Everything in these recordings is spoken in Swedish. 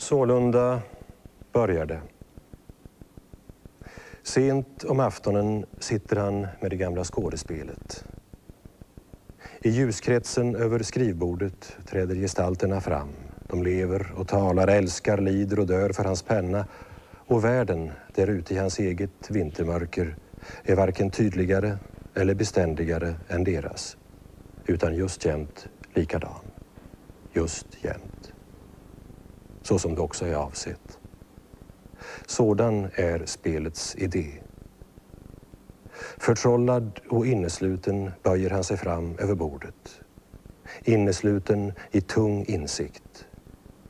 Sålunda börjar det. Sent om aftonen sitter han med det gamla skådespelet. I ljuskretsen över skrivbordet träder gestalterna fram. De lever och talar, älskar, lider och dör för hans penna. Och världen, där ute i hans eget vintermörker, är varken tydligare eller beständigare än deras. Utan just jämt likadan. Just jämt. Så som det också är avsett. Sådan är spelets idé. Förtrollad och innesluten böjer han sig fram över bordet. Innesluten i tung insikt.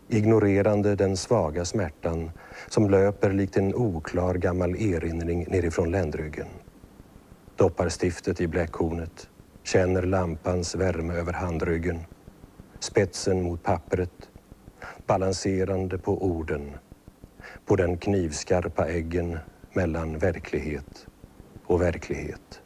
Ignorerande den svaga smärtan som löper likt en oklar gammal erinring nerifrån ländryggen. Doppar stiftet i bläckhornet. Känner lampans värme över handryggen. Spetsen mot pappret. Balanserande på orden på den knivskarpa äggen mellan verklighet och verklighet.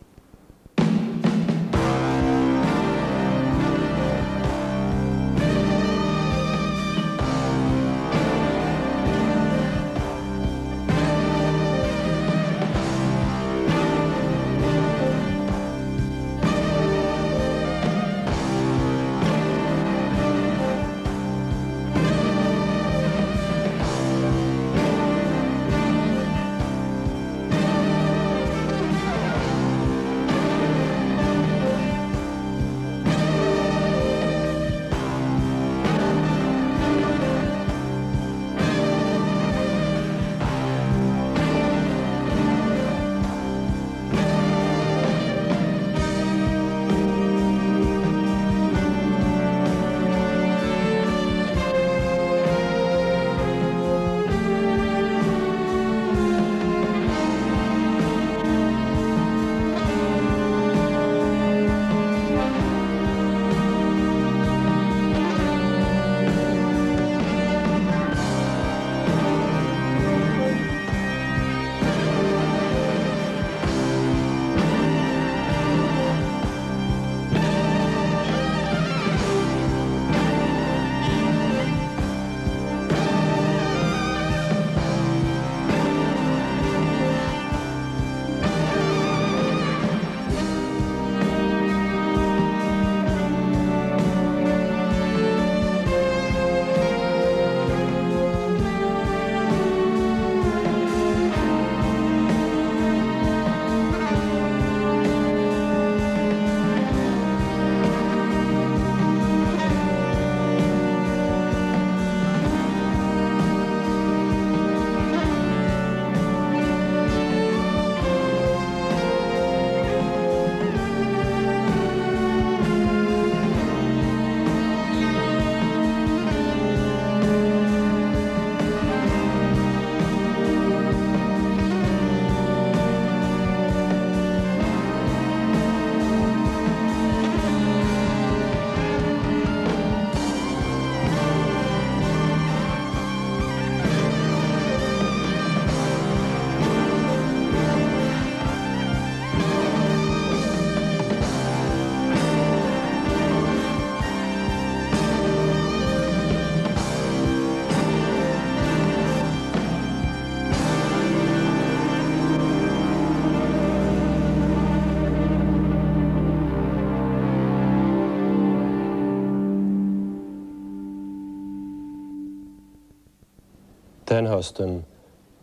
Den hösten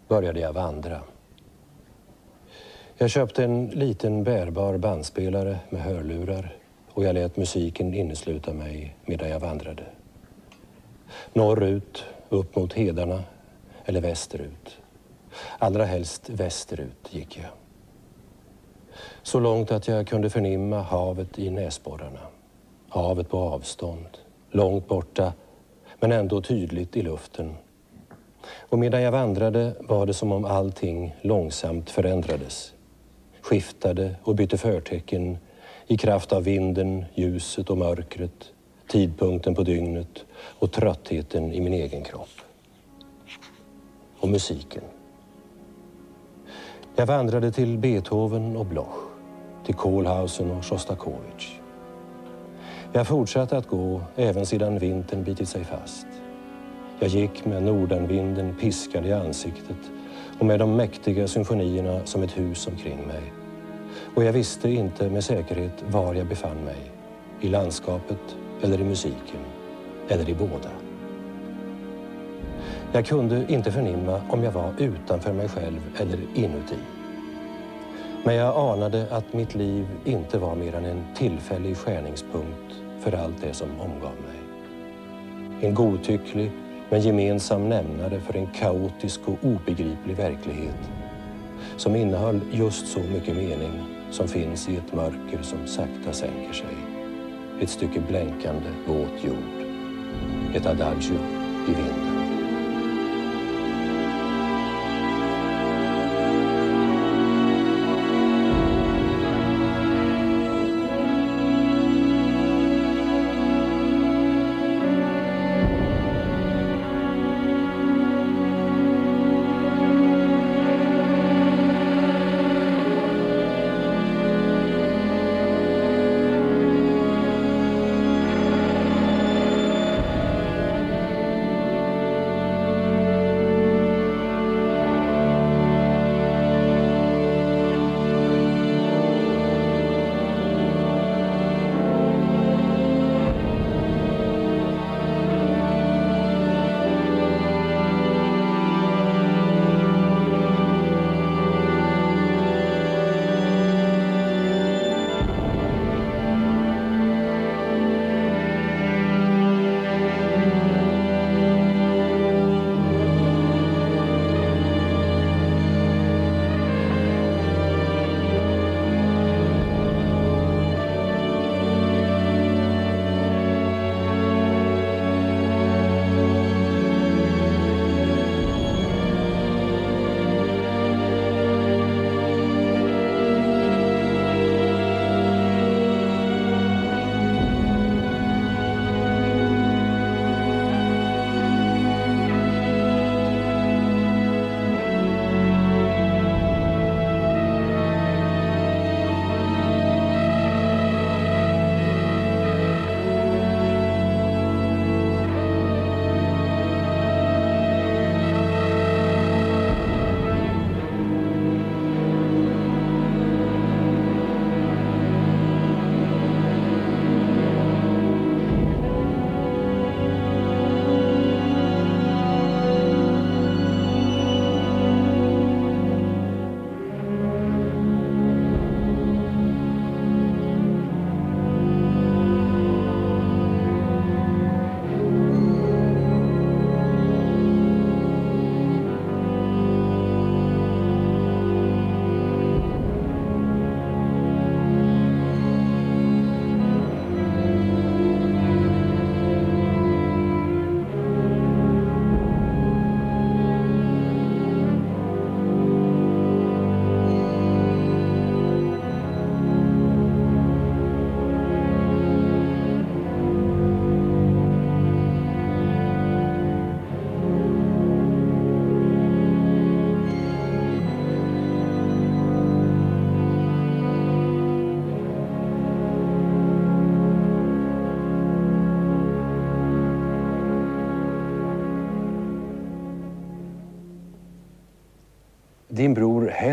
började jag vandra. Jag köpte en liten bärbar bandspelare med hörlurar och jag lät musiken innesluta mig medan jag vandrade. Norrut, upp mot hedarna eller västerut. Allra helst västerut gick jag. Så långt att jag kunde förnimma havet i näsborrarna. Havet på avstånd, långt borta men ändå tydligt i luften och medan jag vandrade var det som om allting långsamt förändrades. Skiftade och bytte förtecken i kraft av vinden, ljuset och mörkret, tidpunkten på dygnet och tröttheten i min egen kropp. Och musiken. Jag vandrade till Beethoven och Bloch, till Kohlhausen och Jag fortsatte att gå även sedan vintern bitit sig fast. Jag gick med nordanvinden piskad i ansiktet och med de mäktiga symfonierna som ett hus omkring mig. Och jag visste inte med säkerhet var jag befann mig. I landskapet eller i musiken. Eller i båda. Jag kunde inte förnimma om jag var utanför mig själv eller inuti. Men jag anade att mitt liv inte var mer än en tillfällig skärningspunkt för allt det som omgav mig. En godtycklig men gemensam nämnare för en kaotisk och obegriplig verklighet som innehöll just så mycket mening som finns i ett mörker som sakta sänker sig. Ett stycke blänkande våt jord. Ett adagio i vinden.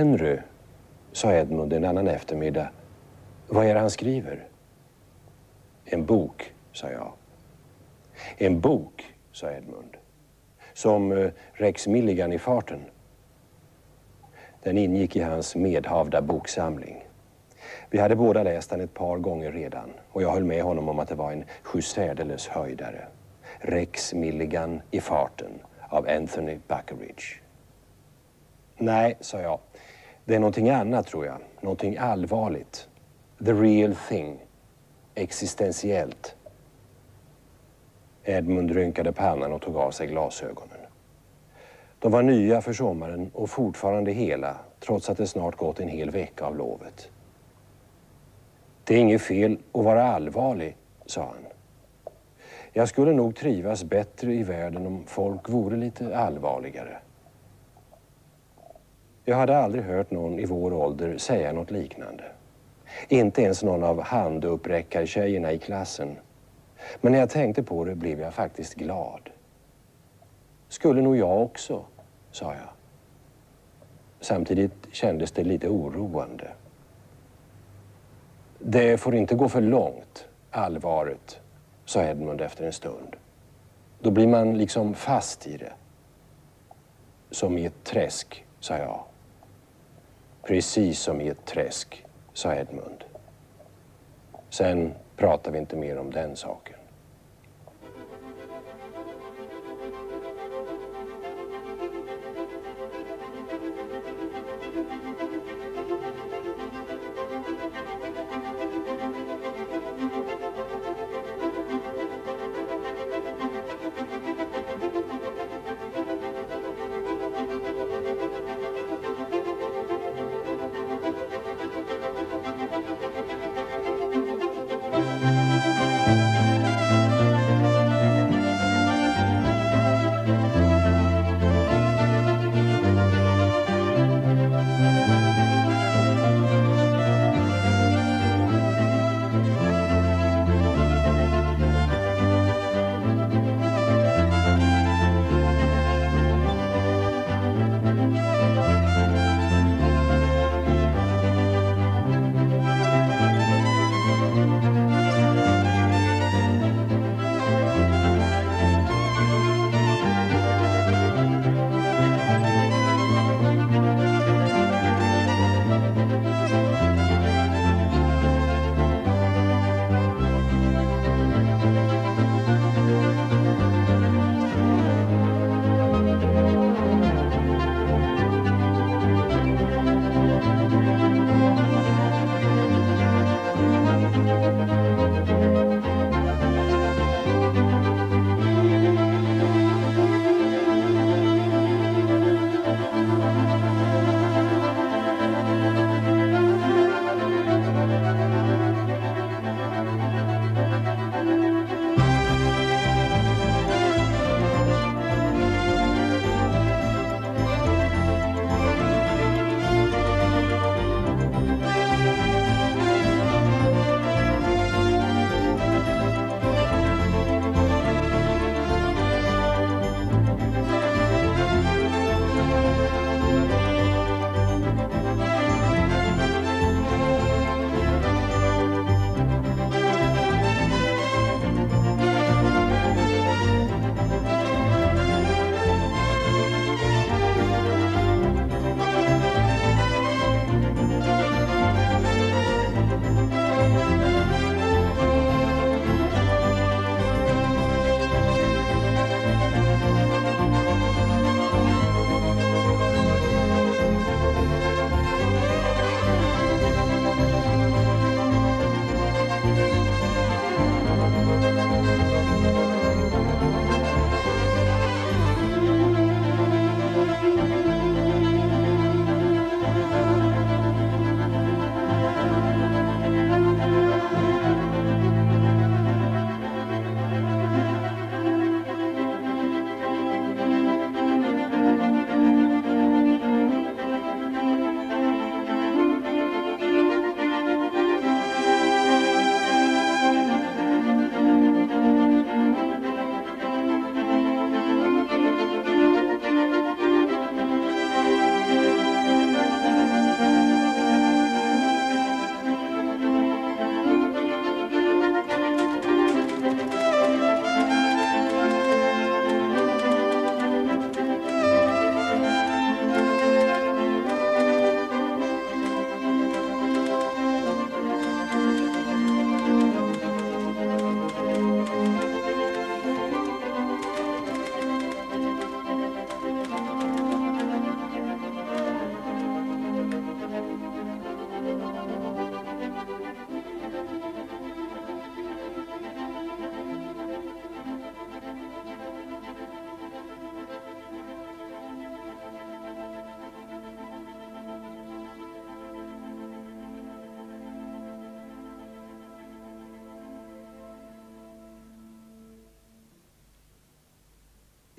Henry, sa Edmund en annan eftermiddag. Vad är det han skriver? En bok, sa jag. En bok, sa Edmund. Som eh, Rex Milligan i farten. Den ingick i hans medhavda boksamling. Vi hade båda läst den ett par gånger redan och jag höll med honom om att det var en sjusärdeles höjdare. Rex Milligan i farten av Anthony Buckeridge. Nej, sa jag. Det är någonting annat tror jag. Någonting allvarligt. The real thing. Existentiellt. Edmund rynkade pannan och tog av sig glasögonen. De var nya för sommaren och fortfarande hela, trots att det snart gått en hel vecka av lovet. Det är inget fel att vara allvarlig, sa han. Jag skulle nog trivas bättre i världen om folk vore lite allvarligare. Jag hade aldrig hört någon i vår ålder säga något liknande. Inte ens någon av handuppräckartjejerna i klassen. Men när jag tänkte på det blev jag faktiskt glad. Skulle nog jag också, sa jag. Samtidigt kändes det lite oroande. Det får inte gå för långt, allvaret, sa Edmund efter en stund. Då blir man liksom fast i det. Som i ett träsk, sa jag. Precis som i ett träsk, sa Edmund. Sen pratar vi inte mer om den saken.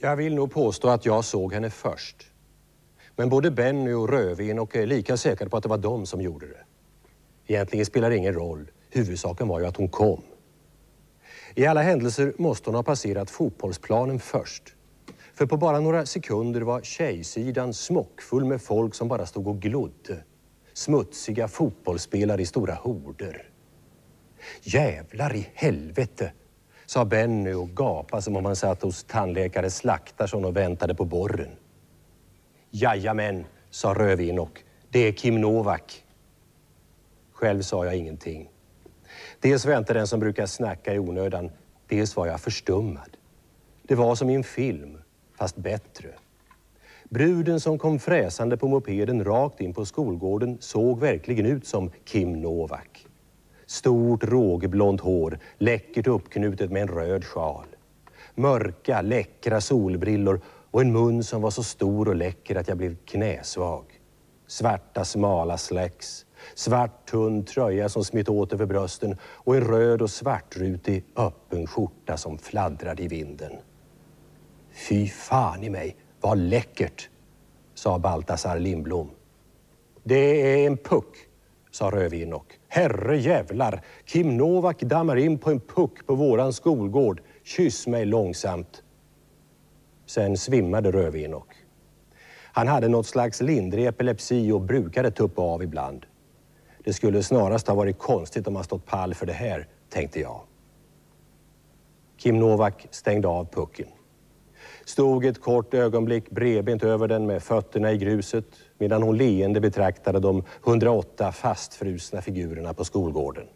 Jag vill nog påstå att jag såg henne först. Men både Benny och Rövin är eh, lika säkra på att det var de som gjorde det. Egentligen spelar det ingen roll. Huvudsaken var ju att hon kom. I alla händelser måste hon ha passerat fotbollsplanen först. För på bara några sekunder var tjejsidan smockfull med folk som bara stod och glodde. Smutsiga fotbollsspelare i stora horder. Jävlar i helvete, sa Benny och gapade som om han satt hos tandläkare Slaktarsson och väntade på borren. Jajamän, sa Rövinok. Det är Kim Novak. Själv sa jag ingenting. Dels var jag inte den som brukar snacka i onödan, dels var jag förstummad. Det var som i en film, fast bättre. Bruden som kom fräsande på mopeden rakt in på skolgården såg verkligen ut som Kim Novak. Stort rågblont hår, läckert uppknutet med en röd sjal. Mörka, läckra solbrillor och en mun som var så stor och läcker att jag blev knäsvag. Svarta, smala släcks, svart tunn tröja som smitt åt över brösten och en röd och svartrutig öppen skjorta som fladdrade i vinden. Fy fan i mig, vad läckert, sa Baltasar Lindblom. Det är en puck, sa Rövinok. Herre jävlar, Kim Novak dammar in på en puck på våran skolgård. Kyss mig långsamt. Sen svimmade Rövinok. Han hade något slags lindrig epilepsi och brukade tuppa av ibland. Det skulle snarast ha varit konstigt om han stått pall för det här, tänkte jag. Kim Novak stängde av pucken. Stod ett kort ögonblick bredbent över den med fötterna i gruset medan hon leende betraktade de 108 fastfrusna figurerna på skolgården.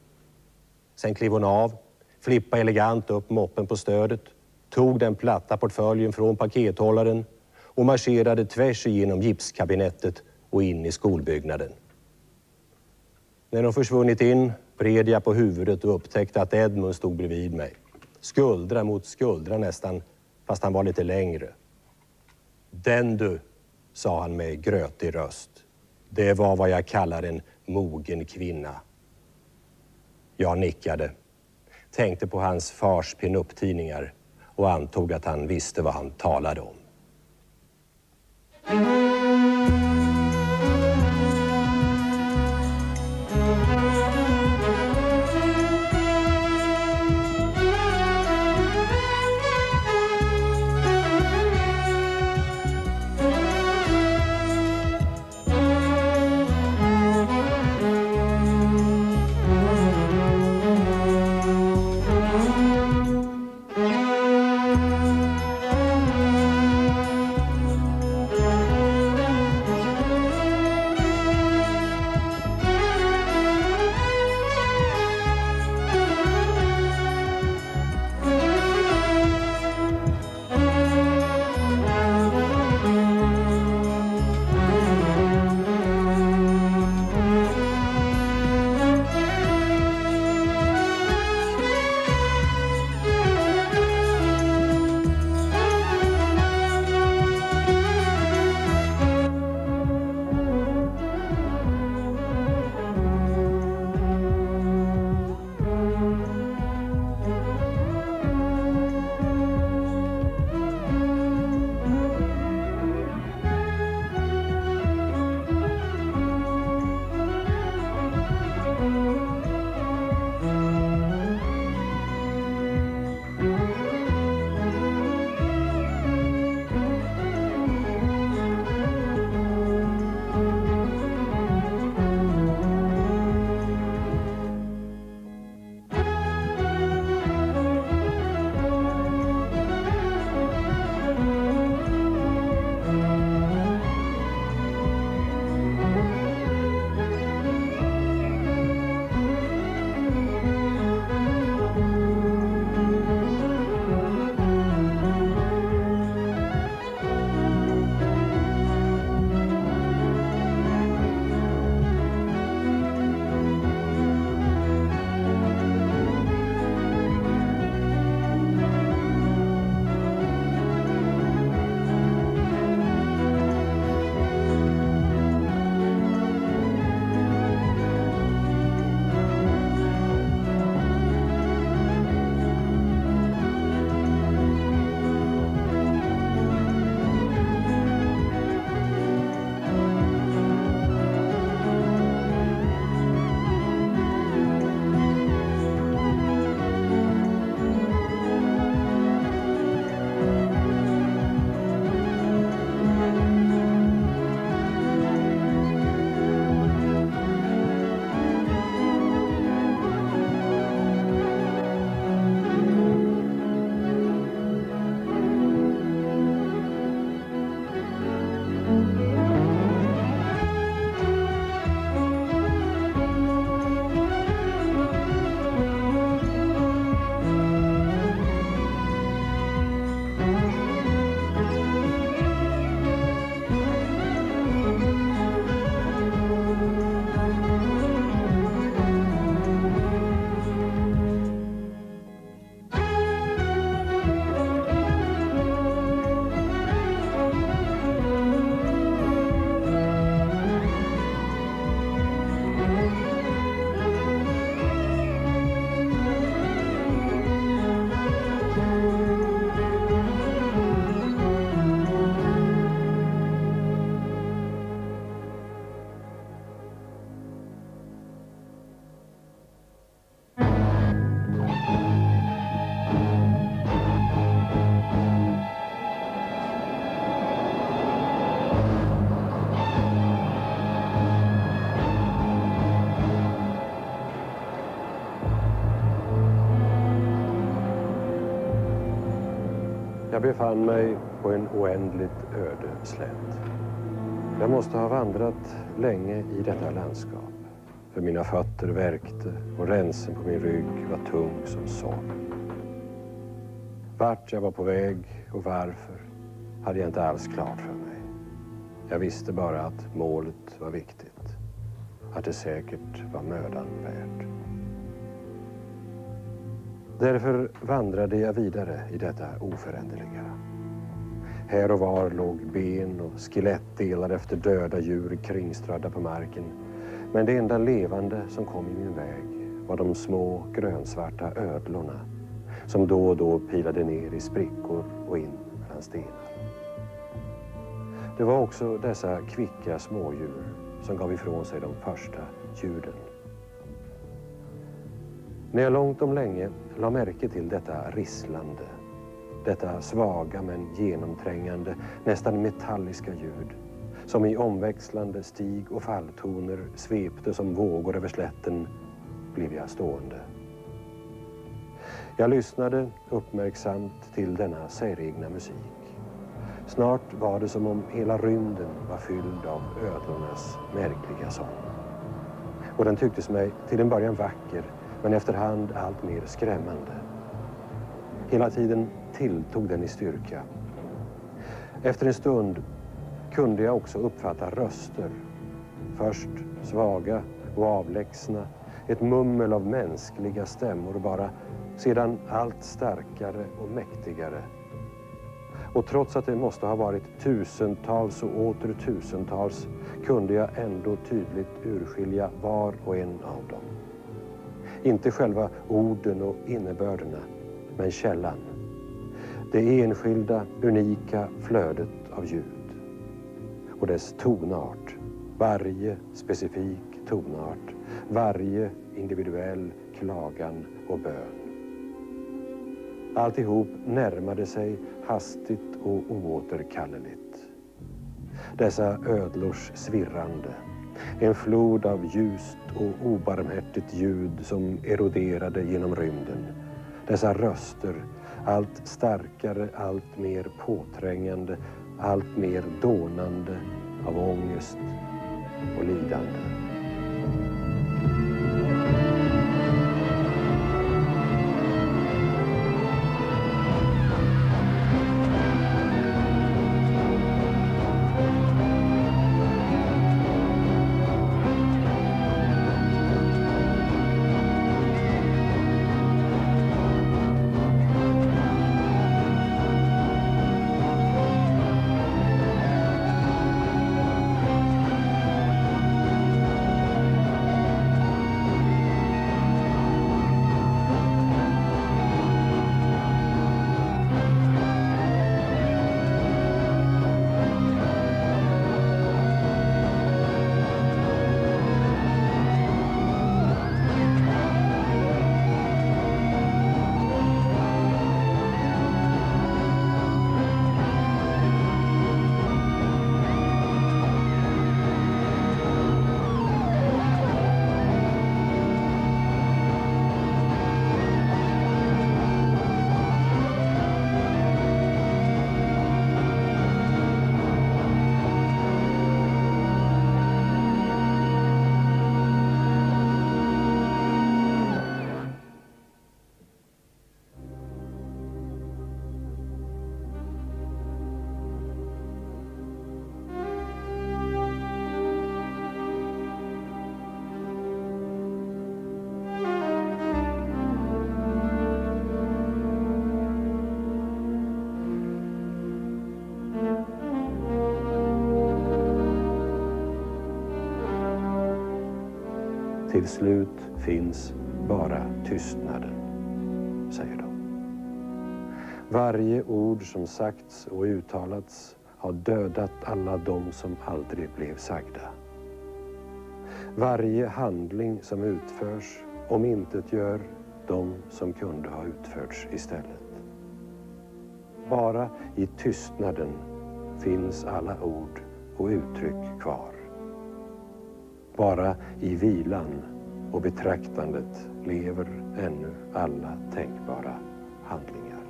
Sen klev hon av, flippade elegant upp moppen på stödet, tog den platta portföljen från pakethållaren och marscherade tvärs igenom gipskabinettet och in i skolbyggnaden. När hon försvunnit in vred jag på huvudet och upptäckte att Edmund stod bredvid mig. Skuldra mot skuldra nästan, fast han var lite längre. Den du, sa han med grötig röst. Det var vad jag kallar en mogen kvinna. Jag nickade, tänkte på hans fars pinup-tidningar och antog att han visste vad han talade om. Befann mig på en oändligt öde slätt. Jag måste ha vandrat länge i detta landskap. För mina fötter värkte och ränsen på min rygg var tung som sorg. Vart jag var på väg och varför hade jag inte alls klart för mig. Jag visste bara att målet var viktigt. Att det säkert var mödan värt. Därför vandrade jag vidare i detta oföränderliga. Här och var låg ben och skelettdelar efter döda djur kringströdda på marken. Men det enda levande som kom i min väg var de små grönsvarta ödlorna som då och då pilade ner i sprickor och in mellan stenar. Det var också dessa kvicka smådjur som gav ifrån sig de första ljuden. När jag långt om länge la märke till detta risslande, detta svaga men genomträngande, nästan metalliska ljud som i omväxlande stig och falltoner svepte som vågor över slätten blev jag stående. Jag lyssnade uppmärksamt till denna säregna musik. Snart var det som om hela rymden var fylld av ödlornas märkliga sång. Och den tycktes mig till en början vacker men efterhand allt mer skrämmande. Hela tiden tilltog den i styrka. Efter en stund kunde jag också uppfatta röster. Först svaga och avlägsna, ett mummel av mänskliga stämmor bara, sedan allt starkare och mäktigare. Och trots att det måste ha varit tusentals och åter tusentals kunde jag ändå tydligt urskilja var och en av dem. Inte själva orden och innebörderna, men källan. Det enskilda, unika flödet av ljud. Och dess tonart. Varje specifik tonart. Varje individuell klagan och bön. Alltihop närmade sig hastigt och oåterkalleligt. Dessa ödlors svirrande en flod av ljust och obarmhärtigt ljud som eroderade genom rymden. Dessa röster, allt starkare, allt mer påträngande, allt mer dånande av ångest och lidande. Till slut finns bara tystnaden, säger de. Varje ord som sagts och uttalats har dödat alla de som aldrig blev sagda. Varje handling som utförs omintetgör de som kunde ha utförts istället. Bara i tystnaden finns alla ord och uttryck kvar. Bara i vilan och betraktandet lever ännu alla tänkbara handlingar.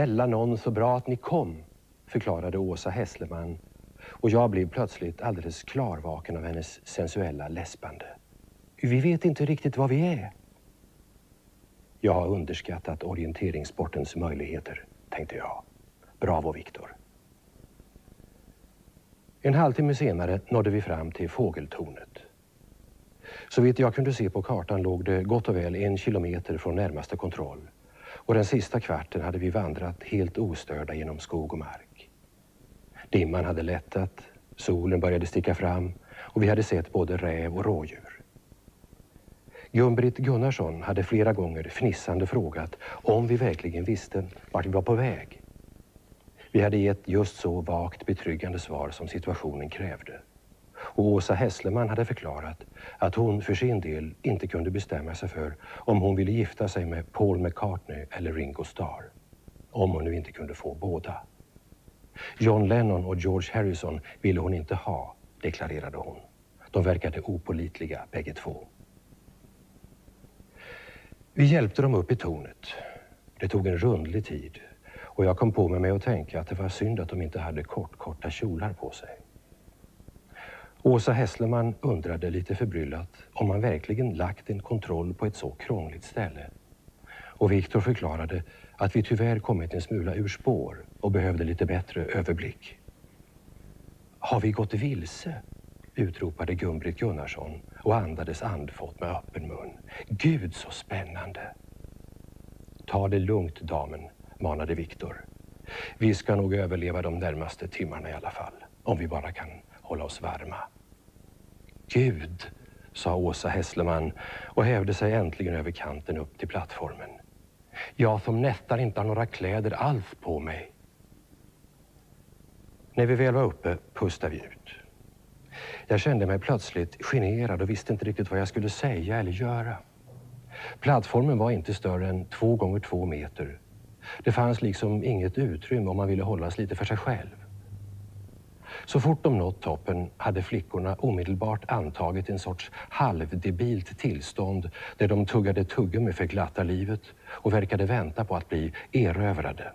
Snälla någon, så bra att ni kom, förklarade Åsa Hässleman och jag blev plötsligt alldeles klarvaken av hennes sensuella läspande. Vi vet inte riktigt vad vi är. Jag har underskattat orienteringssportens möjligheter, tänkte jag. Bravo, Viktor. En halvtimme senare nådde vi fram till fågeltornet. Så vitt jag kunde se på kartan låg det gott och väl en kilometer från närmaste kontroll och den sista kvarten hade vi vandrat helt ostörda genom skog och mark. Dimman hade lättat, solen började sticka fram och vi hade sett både räv och rådjur. Gun-Britt Gunnarsson hade flera gånger fnissande frågat om vi verkligen visste vart vi var på väg. Vi hade gett just så vagt betryggande svar som situationen krävde. Och Åsa Hässleman hade förklarat att hon för sin del inte kunde bestämma sig för om hon ville gifta sig med Paul McCartney eller Ringo Starr. Om hon nu inte kunde få båda. John Lennon och George Harrison ville hon inte ha, deklarerade hon. De verkade opolitliga bägge två. Vi hjälpte dem upp i tornet. Det tog en rundlig tid och jag kom på mig med att tänka att det var synd att de inte hade kortkorta kjolar på sig. Åsa Hässleman undrade lite förbryllat om man verkligen lagt en kontroll på ett så krångligt ställe. Och Viktor förklarade att vi tyvärr kommit en smula ur spår och behövde lite bättre överblick. Har vi gått vilse? utropade Gun-Britt Gunnarsson och andades andfått med öppen mun. Gud så spännande! Ta det lugnt damen, manade Viktor. Vi ska nog överleva de närmaste timmarna i alla fall, om vi bara kan hålla oss varma. Gud, sa Åsa Hässleman och hävde sig äntligen över kanten upp till plattformen. Jag som nästan inte har några kläder alls på mig. När vi väl var uppe pustade vi ut. Jag kände mig plötsligt generad och visste inte riktigt vad jag skulle säga eller göra. Plattformen var inte större än två gånger två meter. Det fanns liksom inget utrymme om man ville hålla sig lite för sig själv. Så fort de nått toppen hade flickorna omedelbart antagit en sorts halvdebilt tillstånd där de tuggade tuggummi för glatta livet och verkade vänta på att bli erövrade.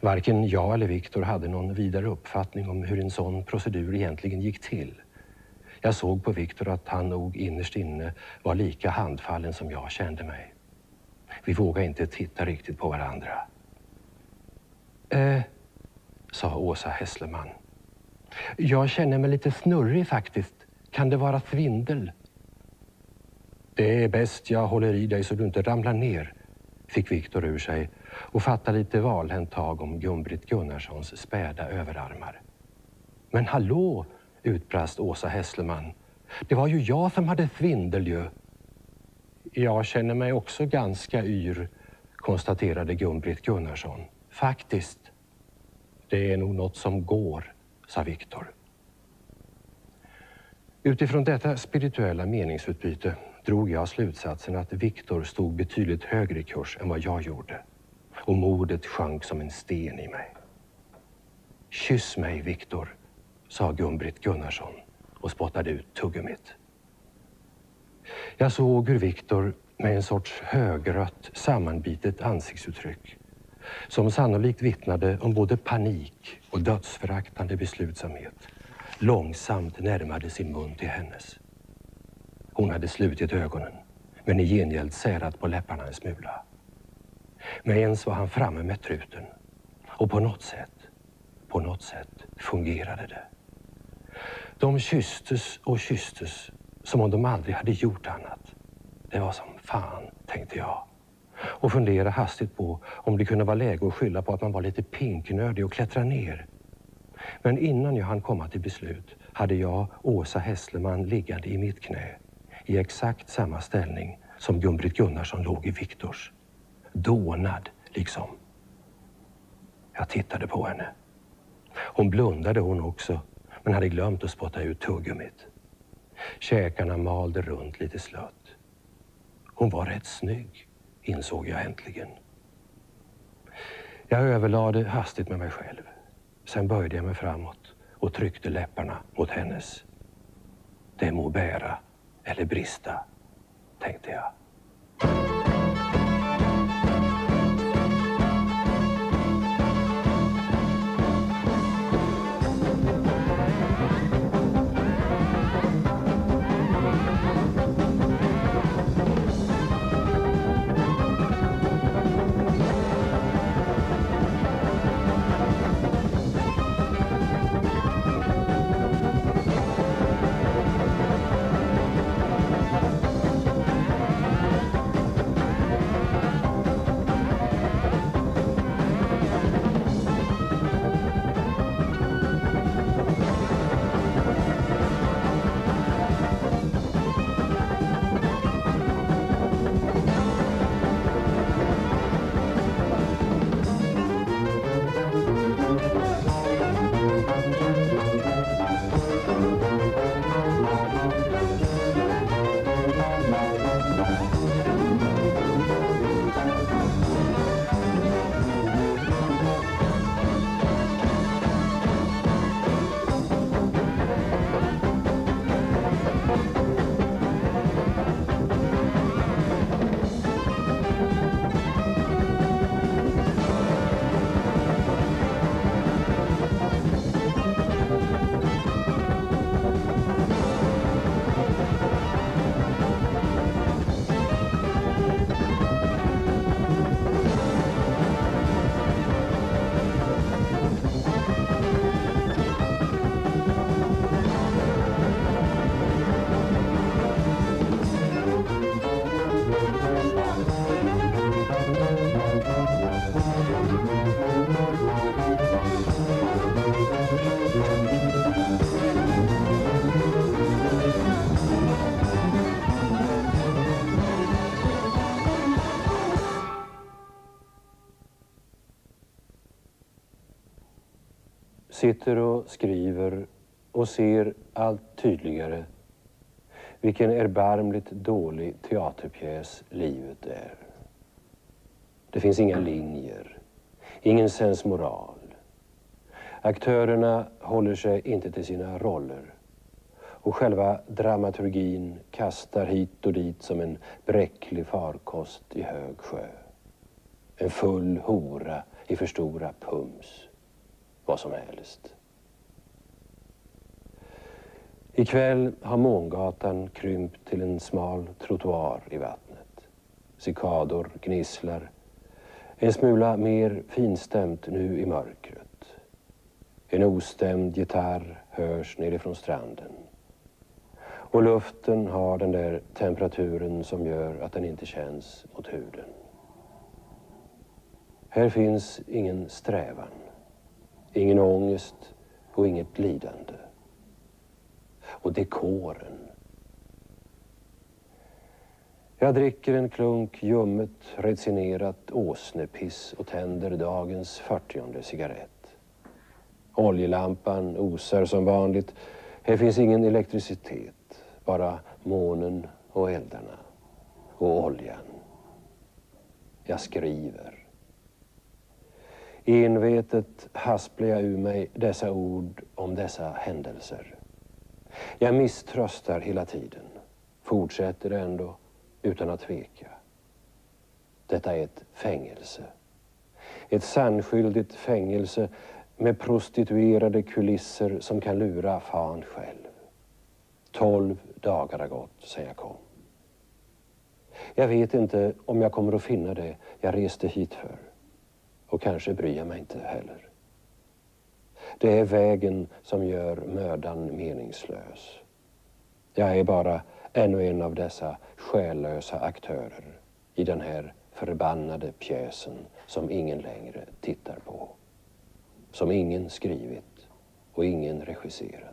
Varken jag eller Viktor hade någon vidare uppfattning om hur en sån procedur egentligen gick till. Jag såg på Viktor att han nog innerst inne var lika handfallen som jag kände mig. Vi vågade inte titta riktigt på varandra. Eh, sa Åsa Hässleman. Jag känner mig lite snurrig faktiskt. Kan det vara svindel? Det är bäst jag håller i dig så du inte ramlar ner, fick Viktor ur sig och fattade lite valhänt tag om Gun-Britt Gunnarssons späda överarmar. Men hallå, utbrast Åsa Hässleman. Det var ju jag som hade svindel ju. Jag känner mig också ganska yr, konstaterade Gun-Britt Gunnarsson. Faktiskt. Det är nog något som går, sa Viktor. Utifrån detta spirituella meningsutbyte drog jag slutsatsen att Viktor stod betydligt högre i kurs än vad jag gjorde. Och modet sjönk som en sten i mig. Kyss mig, Viktor, sa Gun-Britt Gunnarsson och spottade ut tuggummit. Jag såg hur Viktor med en sorts högrött, sammanbitet ansiktsuttryck som sannolikt vittnade om både panik och dödsföraktande beslutsamhet långsamt närmade sin mun till hennes. Hon hade slutit ögonen men i gengäld särat på läpparna en smula. Men ens var han framme med truten och på något sätt, på något sätt fungerade det. De kysstes och kysstes som om de aldrig hade gjort annat. Det var som fan, tänkte jag och fundera hastigt på om det kunde vara läge att skylla på att man var lite pinknödig och klättra ner. Men innan jag hann komma till beslut hade jag Åsa Hässleman liggande i mitt knä i exakt samma ställning som Gun-Britt Gunnarsson låg i Viktors. Dånad, liksom. Jag tittade på henne. Hon blundade hon också, men hade glömt att spotta ut tuggummit. Käkarna malde runt lite slött. Hon var rätt snygg insåg jag äntligen. Jag överlade hastigt med mig själv. Sen böjde jag mig framåt och tryckte läpparna mot hennes. Det må bära eller brista, tänkte jag. Sitter och skriver och ser allt tydligare vilken erbarmligt dålig teaterpjäs livet är. Det finns inga linjer, ingen sensmoral. Aktörerna håller sig inte till sina roller och själva dramaturgin kastar hit och dit som en bräcklig farkost i hög sjö. En full hora i för stora pums. Vad som helst. Ikväll har Mångatan krympt till en smal trottoar i vattnet. Cikador gnisslar. En smula mer finstämt nu i mörkret. En ostämd gitarr hörs nerifrån stranden. Och luften har den där temperaturen som gör att den inte känns mot huden. Här finns ingen strävan, ingen ångest och inget lidande. Och dekoren. Jag dricker en klunk ljummet, recinerat åsnepiss och tänder dagens fyrtionde cigarett. Oljelampan osar som vanligt. Här finns ingen elektricitet bara månen och eldarna och oljan. Jag skriver. Envetet hasplar jag ur mig dessa ord om dessa händelser. Jag misströstar hela tiden, fortsätter ändå utan att tveka. Detta är ett fängelse. Ett sannskyldigt fängelse med prostituerade kulisser som kan lura fan själv. Tolv dagar har gått sedan jag kom. Jag vet inte om jag kommer att finna det jag reste hit för. Och kanske bryr jag mig inte heller. Det är vägen som gör mödan meningslös. Jag är bara ännu en av dessa själlösa aktörer i den här förbannade pjäsen som ingen längre tittar på. Som ingen skrivit och ingen regisserat.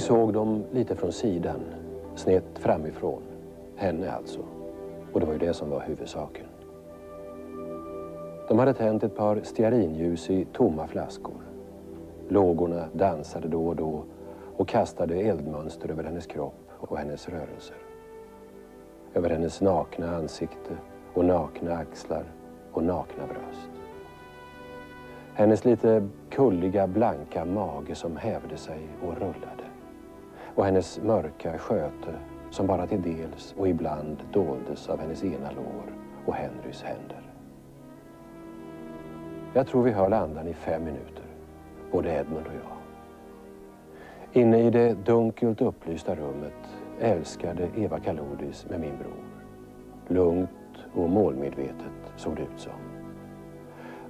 Såg dem lite från sidan, snett framifrån. Henne alltså. Och det var ju det som var huvudsaken. De hade tänt ett par stearinljus i tomma flaskor. Lågorna dansade då och då och kastade eldmönster över hennes kropp och hennes rörelser. Över hennes nakna ansikte och nakna axlar och nakna bröst. Hennes lite kulliga, blanka mage som hävde sig och rullade. Och hennes mörka sköte som bara till dels och ibland doldes av hennes ena lår och Henrys händer. Jag tror vi höll andan i fem minuter, både Edmund och jag. Inne i det dunkelt upplysta rummet älskade Eva Kalodis med min bror. Lugnt och målmedvetet såg det ut som.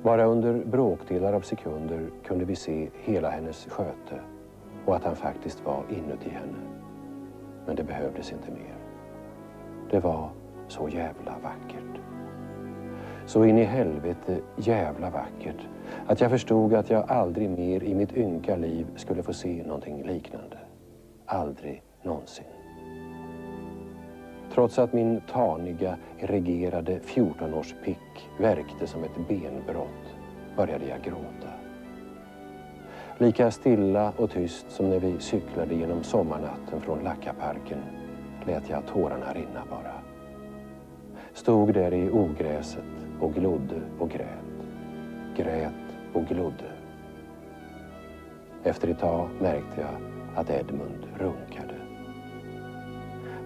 Bara under bråkdelar av sekunder kunde vi se hela hennes sköte och att han faktiskt var inuti henne. Men det behövdes inte mer. Det var så jävla vackert. Så in i helvete jävla vackert att jag förstod att jag aldrig mer i mitt ynka liv skulle få se någonting liknande. Aldrig någonsin. Trots att min taniga, regerade 14-årspick verkte som ett benbrott började jag gråta. Lika stilla och tyst som när vi cyklade genom sommarnatten från Lackaparken lät jag tårarna rinna bara. Stod där i ogräset och glodde och grät. Grät och glodde. Efter ett tag märkte jag att Edmund runkade.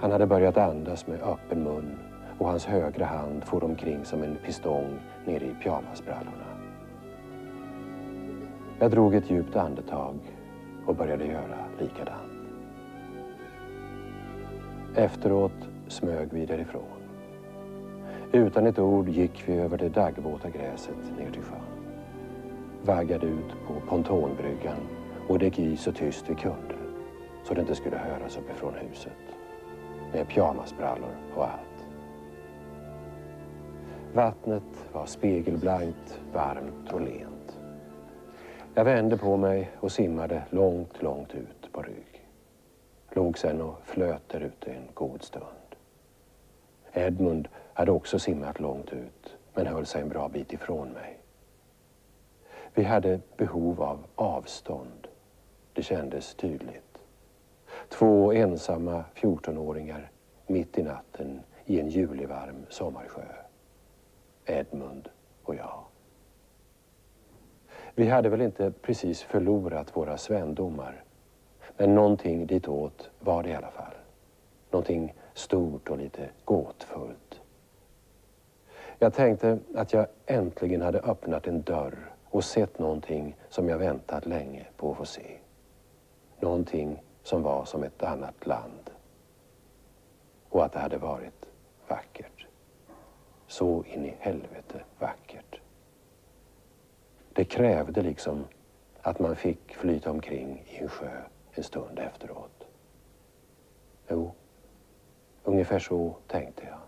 Han hade börjat andas med öppen mun och hans högra hand for omkring som en pistong nere i pyjamasbrallorna. Jag drog ett djupt andetag och började göra likadant. Efteråt smög vi därifrån. Utan ett ord gick vi över det daggvåta gräset ner till sjön. Vaggade ut på pontonbryggan och däck i så tyst vi kunde så det inte skulle höras uppifrån huset. Med pyjamasbrallor och allt. Vattnet var spegelblankt, varmt och lent. Jag vände på mig och simmade långt, långt ut på rygg. Låg sen och flöt där ute en god stund. Edmund hade också simmat långt ut, men höll sig en bra bit ifrån mig. Vi hade behov av avstånd. Det kändes tydligt. Två ensamma 14-åringar mitt i natten i en julivarm sommarsjö. Edmund och jag. Vi hade väl inte precis förlorat våra svendomar, men någonting ditåt var det i alla fall. Någonting stort och lite gåtfullt. Jag tänkte att jag äntligen hade öppnat en dörr och sett någonting som jag väntat länge på att få se. Någonting som var som ett annat land. Och att det hade varit vackert. Så in i helvete vackert. Det krävde liksom att man fick flyta omkring i en sjö en stund efteråt. Jo, ungefär så tänkte jag.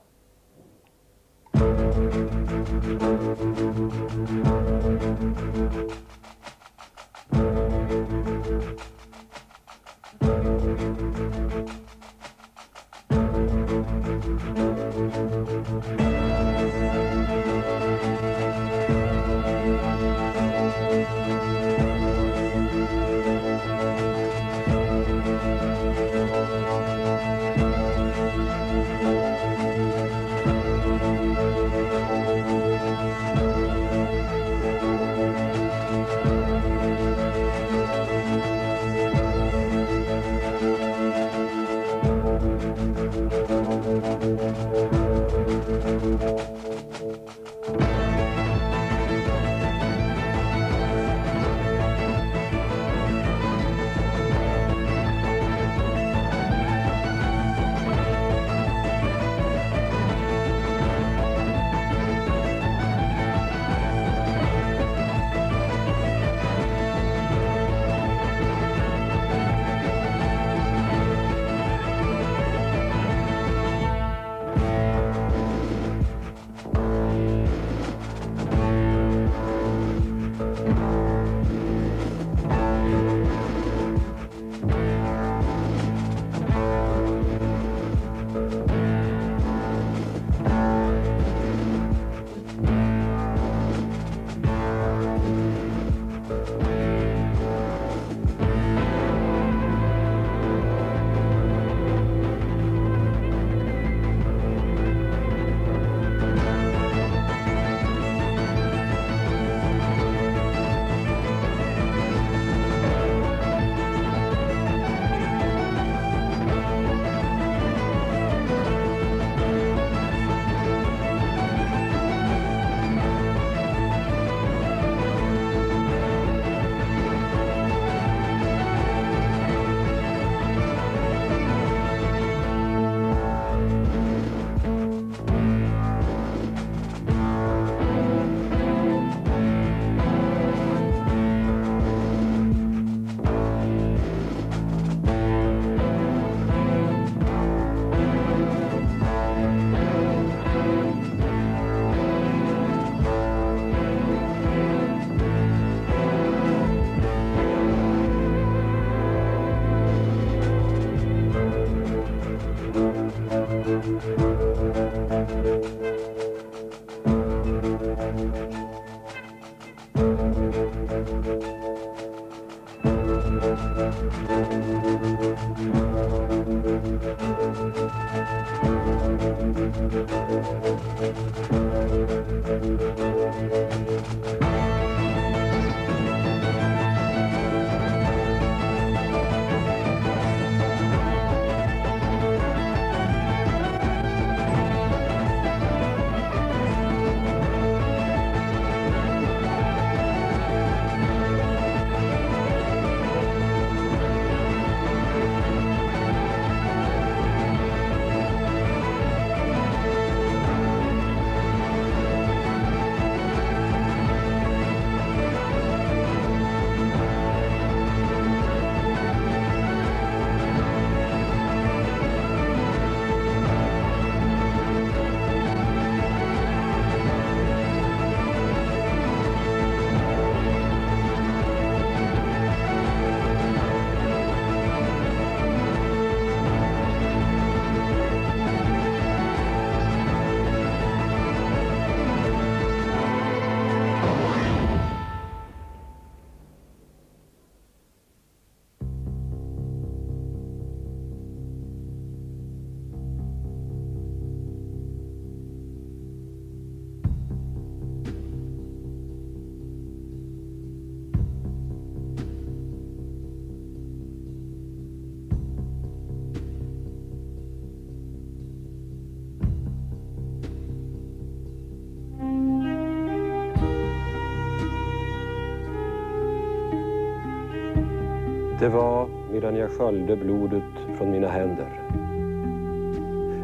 Det var medan jag sköljde blodet från mina händer.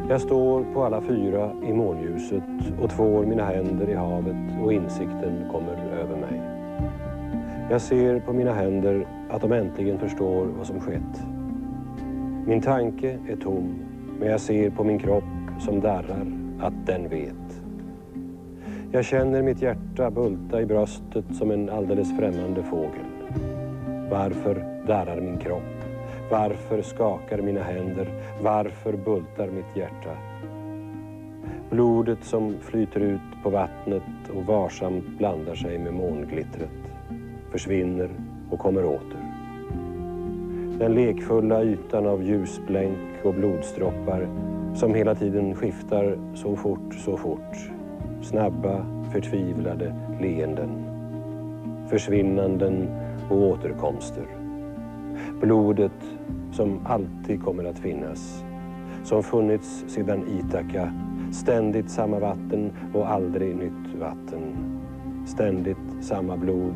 Jag står på alla fyra i månljuset och tvår mina händer i havet och insikten kommer över mig. Jag ser på mina händer att de äntligen förstår vad som skett. Min tanke är tom, men jag ser på min kropp som darrar att den vet. Jag känner mitt hjärta bulta i bröstet som en alldeles främmande fågel. Varför darrar min kropp? Varför skakar mina händer? Varför bultar mitt hjärta? Blodet som flyter ut på vattnet och varsamt blandar sig med månglittret försvinner och kommer åter. Den lekfulla ytan av ljusblänk och blodsdroppar som hela tiden skiftar så fort, så fort. Snabba, förtvivlade leenden. Försvinnanden och återkomster. Blodet som alltid kommer att finnas. Som funnits sedan Itaka. Ständigt samma vatten och aldrig nytt vatten. Ständigt samma blod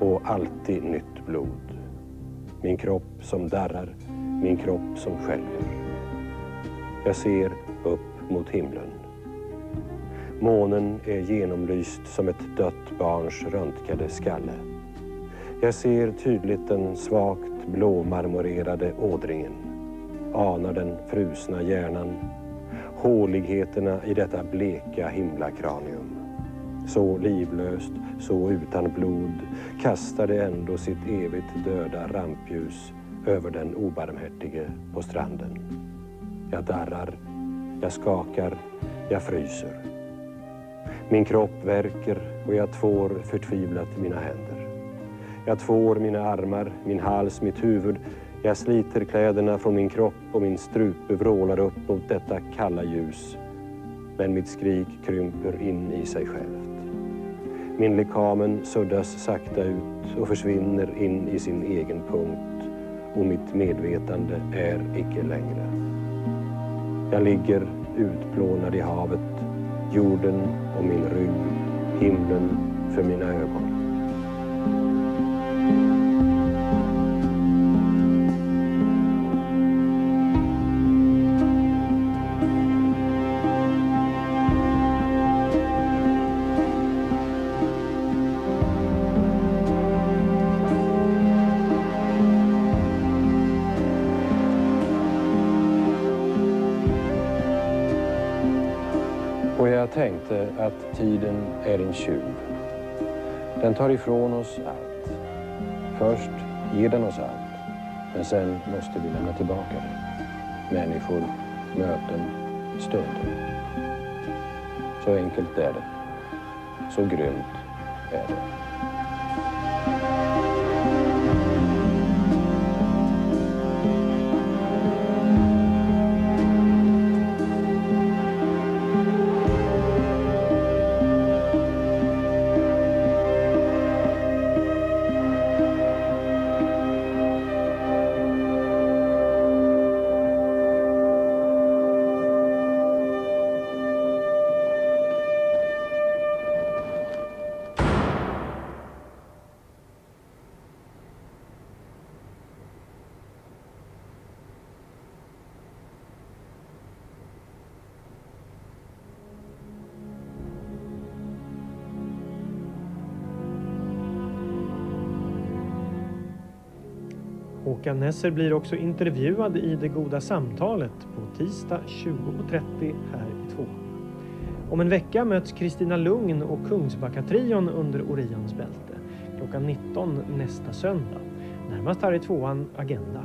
och alltid nytt blod. Min kropp som darrar, min kropp som skälver. Jag ser upp mot himlen. Månen är genomlyst som ett dött barns röntgade skalle. Jag ser tydligt den svagt blåmarmorerade ådringen. Anar den frusna hjärnan. Håligheterna i detta bleka himlakranium. Så livlöst, så utan blod kastar det ändå sitt evigt döda rampljus över den obarmhärtige på stranden. Jag darrar, jag skakar, jag fryser. Min kropp verkar och jag tvår förtvivlat mina händer. Jag tvår mina armar, min hals, mitt huvud. Jag sliter kläderna från min kropp och min strupe vrålar upp mot detta kalla ljus. Men mitt skrik krymper in i sig självt. Min lekamen suddas sakta ut och försvinner in i sin egen punkt och mitt medvetande är icke längre. Jag ligger utplånad i havet, jorden och min rygg, himlen för mina ögon. Tiden är en tjuv. Den tar ifrån oss allt. Först ger den oss allt, men sen måste vi lämna tillbaka det. Människor, möten, stunder. Så enkelt är det. Så grymt är det. Håkan Nesser blir också intervjuad i Det goda samtalet på tisdag 20.30 här i två. Om en vecka möts Kristina Lugn och Kungsbackatrion under Orions bälte. Klockan 19 nästa söndag. Närmast här i tvåan Agenda.